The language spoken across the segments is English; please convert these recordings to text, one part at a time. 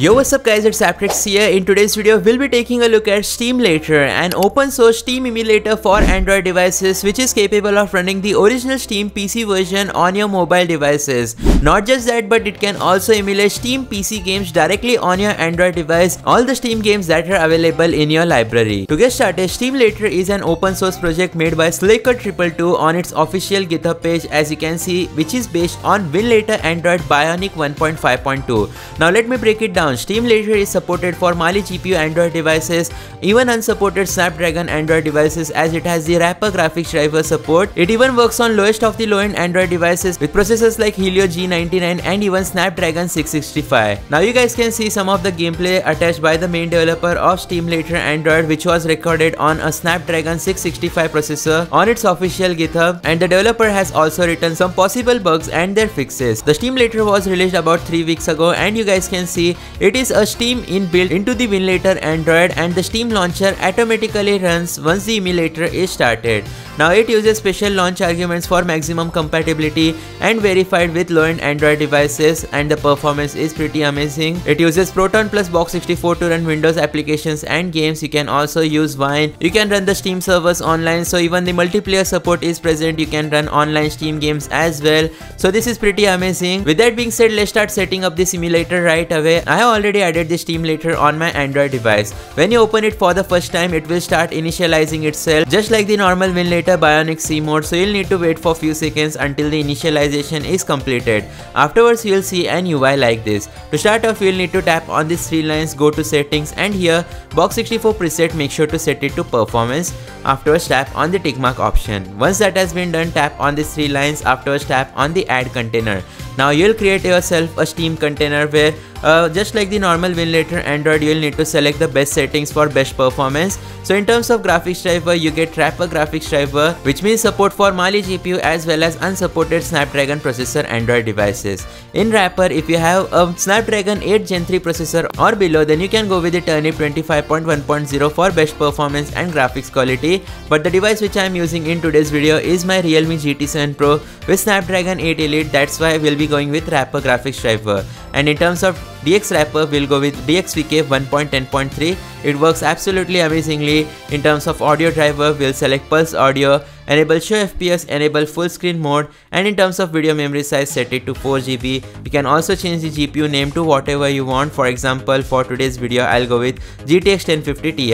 Yo what's up guys it's ApTreX here. In today's video we'll be taking a look at Steamlator, an open source Steam emulator for Android devices which is capable of running the original Steam PC version on your mobile devices. Not just that but it can also emulate Steam PC games directly on your Android device, all the Steam games that are available in your library. To get started, Steamlator is an open source project made by Slacker222 on its official GitHub page as you can see which is based on Winlator Android Bionic 1.5.2. Now let me break it down down. Steamlator is supported for Mali GPU Android devices, even unsupported Snapdragon Android devices as it has the Wrapper graphics driver support. It even works on lowest of the low-end Android devices with processors like Helio G99 and even Snapdragon 665. Now you guys can see some of the gameplay attached by the main developer of Steamlator Android which was recorded on a Snapdragon 665 processor on its official GitHub and the developer has also written some possible bugs and their fixes. The Steamulator was released about 3 weeks ago and you guys can see it is a Steam inbuilt into the Winlator Android and the Steam launcher automatically runs once the emulator is started. Now it uses special launch arguments for maximum compatibility and verified with low-end Android devices and the performance is pretty amazing. It uses Proton plus Box64 to run Windows applications and games. You can also use Wine. You can run the Steam servers online so even the multiplayer support is present. You can run online Steam games as well. So this is pretty amazing. With that being said, let's start setting up the simulator right away. I have already added the simulator on my Android device. When you open it for the first time, it will start initializing itself just like the normal Winlator Bionic C mode so you'll need to wait for few seconds until the initialization is completed. Afterwards you'll see an UI like this. To start off you'll need to tap on these three lines, go to settings and here Box64 preset make sure to set it to performance. Afterwards tap on the tick mark option. Once that has been done tap on these three lines afterwards tap on the add container. Now you'll create yourself a Steam container where uh, just like the normal Winlator Android, you'll need to select the best settings for best performance. So in terms of graphics driver, you get Wrapper graphics driver, which means support for Mali GPU as well as unsupported Snapdragon processor Android devices. In Wrapper, if you have a Snapdragon 8 Gen 3 processor or below, then you can go with the Turnip 25.1.0 for best performance and graphics quality. But the device which I am using in today's video is my Realme GT7 Pro with Snapdragon 8 Elite. That's why we'll be going with Wrapper graphics driver. And in terms of DX wrapper, we'll go with DXVK 1.10.3. It works absolutely amazingly. In terms of audio driver, we'll select Pulse Audio enable show fps enable full screen mode. And in terms of video memory size set it to 4gb you can also change the gpu name to whatever you want. For example for today's video i'll go with gtx 1050 ti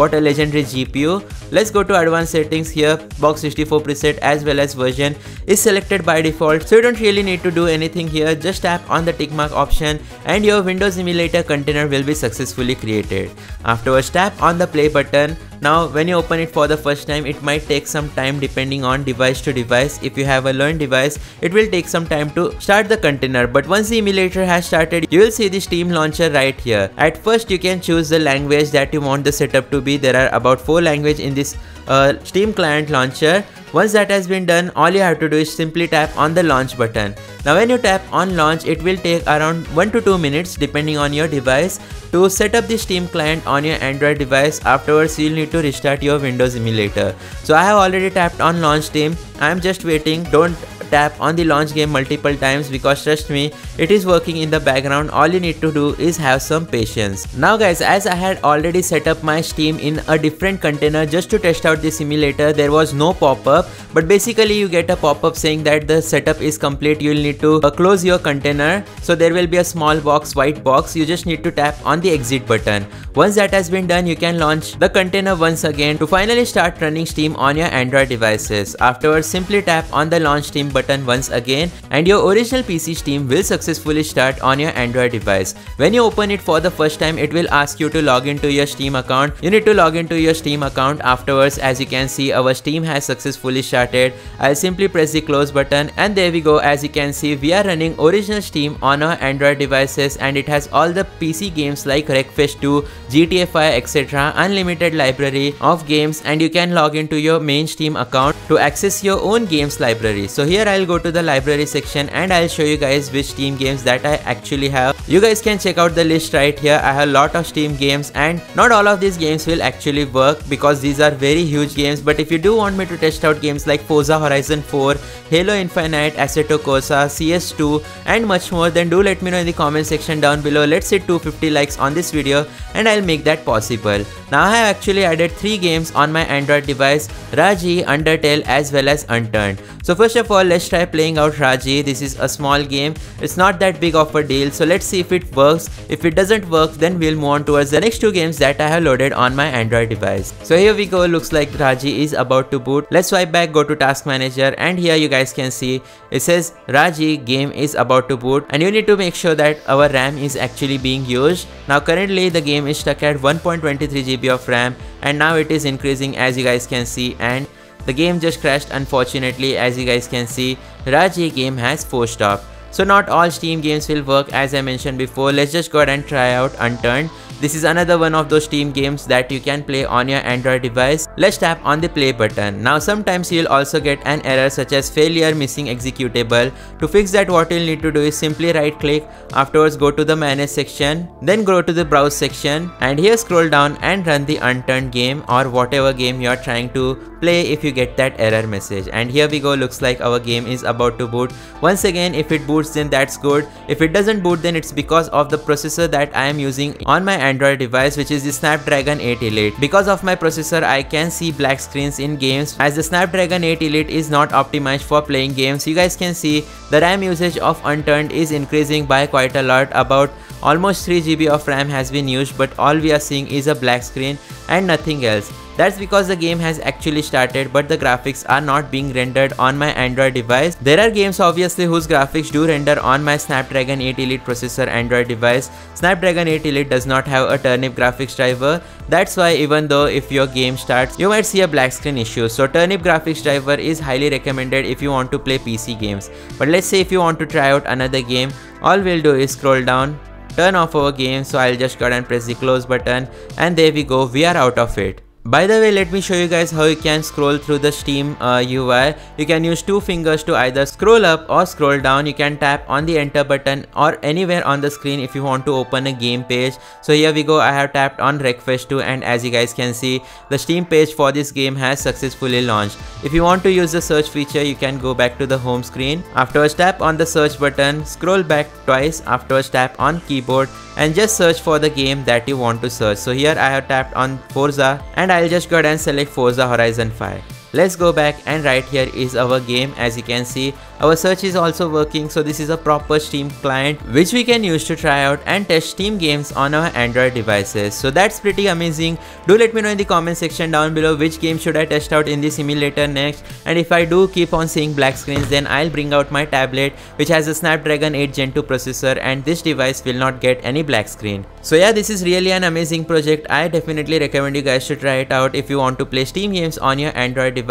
what a legendary gpu let's go to advanced settings here box 64 preset as well as version is selected by default so you don't really need to do anything here just tap on the tick mark option and your windows emulator container will be successfully created afterwards tap on the play button now when you open it for the first time it might take some time depending on device to device. If you have a learned device it will take some time to start the container but once the emulator has started you will see the Steam launcher right here. At first you can choose the language that you want the setup to be. There are about 4 language in this uh, Steam client launcher. Once that has been done, all you have to do is simply tap on the launch button. Now when you tap on launch, it will take around 1 to 2 minutes depending on your device to set up the Steam client on your Android device. Afterwards, you'll need to restart your Windows emulator. So I have already tapped on launch Steam. I'm just waiting. Don't tap on the launch game multiple times because trust me it is working in the background all you need to do is have some patience now guys as i had already set up my steam in a different container just to test out the simulator there was no pop-up but basically you get a pop-up saying that the setup is complete you'll need to uh, close your container so there will be a small box white box you just need to tap on the exit button once that has been done you can launch the container once again to finally start running steam on your android devices afterwards simply tap on the launch steam button once again and your original PC Steam will successfully start on your Android device. When you open it for the first time, it will ask you to log into your Steam account. You need to log into your Steam account afterwards. As you can see, our Steam has successfully started. I'll simply press the close button and there we go. As you can see, we are running original Steam on our Android devices and it has all the PC games like Wreckfest 2, GTA 5, etc. Unlimited library of games and you can log into your main Steam account to access your own games library. So here I'll go to the library section and I'll show you guys which Steam games that I actually have. You guys can check out the list right here. I have a lot of Steam games and not all of these games will actually work because these are very huge games but if you do want me to test out games like Forza Horizon 4, Halo Infinite, Assetto Corsa, CS2 and much more then do let me know in the comment section down below. Let's hit 250 likes on this video and I'll make that possible. Now I have actually added 3 games on my Android device, Raji, Undertale as well as Unturned. So first of all let's try playing out Raji. This is a small game. It's not that big of a deal so let's see if it works. If it doesn't work then we'll move on towards the next two games that I have loaded on my Android device. So here we go looks like Raji is about to boot. Let's swipe back go to task manager and here you guys can see it says Raji game is about to boot and you need to make sure that our RAM is actually being used. Now currently the game is stuck at 1.23 GB of RAM and now it is increasing as you guys can see and the game just crashed unfortunately as you guys can see Raji game has forced off. So not all Steam games will work as I mentioned before. Let's just go ahead and try out Unturned. This is another one of those Steam games that you can play on your Android device. Let's tap on the play button. Now sometimes you'll also get an error such as failure missing executable. To fix that what you'll need to do is simply right click, afterwards go to the manage section, then go to the browse section and here scroll down and run the unturned game or whatever game you're trying to play if you get that error message. And here we go looks like our game is about to boot. Once again if it boots then that's good. If it doesn't boot then it's because of the processor that I am using on my Android device which is the Snapdragon 8 Elite. Because of my processor I can see black screens in games as the Snapdragon 8 Elite is not optimized for playing games. You guys can see the RAM usage of Unturned is increasing by quite a lot about almost 3GB of RAM has been used but all we are seeing is a black screen and nothing else. That's because the game has actually started but the graphics are not being rendered on my Android device. There are games obviously whose graphics do render on my Snapdragon 8 Elite processor Android device. Snapdragon 8 Elite does not have a Turnip graphics driver. That's why even though if your game starts, you might see a black screen issue. So Turnip graphics driver is highly recommended if you want to play PC games. But let's say if you want to try out another game, all we'll do is scroll down, turn off our game so I'll just go and press the close button and there we go we are out of it. By the way, let me show you guys how you can scroll through the Steam uh, UI. You can use two fingers to either scroll up or scroll down. You can tap on the enter button or anywhere on the screen if you want to open a game page. So here we go. I have tapped on Wreckfest 2 and as you guys can see, the Steam page for this game has successfully launched. If you want to use the search feature, you can go back to the home screen. Afterwards, tap on the search button, scroll back twice. Afterwards, tap on keyboard and just search for the game that you want to search. So here I have tapped on Forza and I'll just go ahead and select Forza Horizon 5. Let's go back and right here is our game as you can see our search is also working so this is a proper Steam client which we can use to try out and test Steam games on our Android devices. So that's pretty amazing. Do let me know in the comment section down below which game should I test out in the simulator next and if I do keep on seeing black screens then I'll bring out my tablet which has a Snapdragon 8 Gen 2 processor and this device will not get any black screen. So yeah this is really an amazing project. I definitely recommend you guys to try it out if you want to play Steam games on your Android device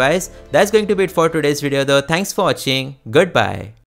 That's going to be it for today's video though. Thanks for watching. Goodbye.